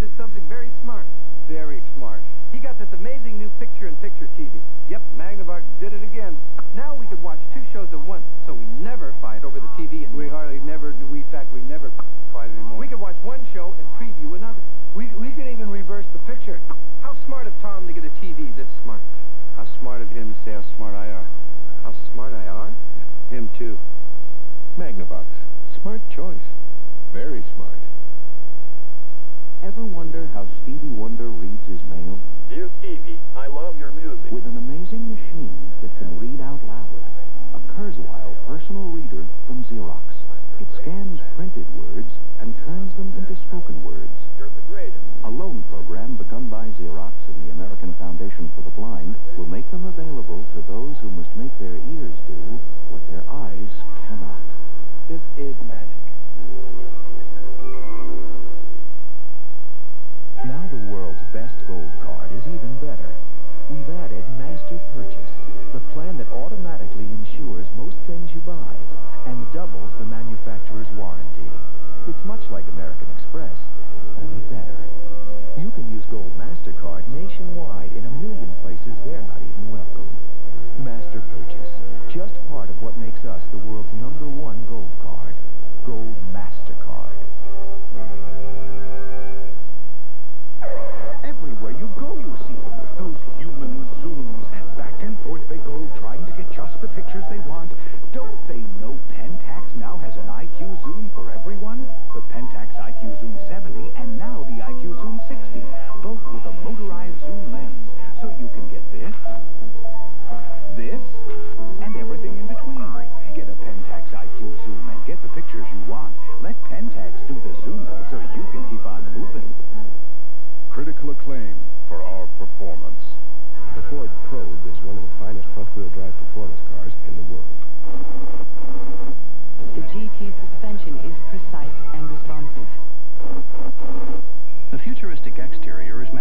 did something very smart. Very smart. He got this amazing new picture-in-picture TV. Yep, Magnavox did it again. Now we could watch two shows at once, so we never fight over the TV and We hardly never, we, in fact, we never fight anymore. we could watch one show and preview another. we, we could even reverse the picture. How smart of Tom to get a TV this smart. How smart of him to say how smart I are. How smart I are? Him too. Magnavox. Smart choice. Very smart. Ever wonder how Stevie Wonder reads his mail? Dear Stevie, I love your music. With an amazing machine that can read out loud. A Kurzweil personal reader from Xerox. It scans printed words and turns them into spoken words. You're the greatest. A loan program begun by Xerox and the American Foundation for the Blind will make them available to those who must make their ears do what their eyes cannot. This is magic. Best gold card is even better. We've added Master Purchase, the plan that automatically insures most things you buy and doubles the manufacturer's warranty. It's much like American Express, only better. You can use Gold MasterCard nationwide in a million places they're not even welcome. Master Purchase, just part of what makes us the world's number one gold Everywhere you go, you see them. Those human zooms. Back and forth they go, trying to get just the pictures they want. Don't they know Pentax now has an IQ zoom for everyone? The Pentax IQ Zoom 70 and now the IQ Zoom 60, both with a motorized zoom lens. So you can get this, this, and everything in between. Get a Pentax IQ zoom and get the pictures you want. Let Pentax do the zooming Critical acclaim for our performance. The Ford Probe is one of the finest front-wheel drive performance cars in the world. The GT suspension is precise and responsive. The futuristic exterior is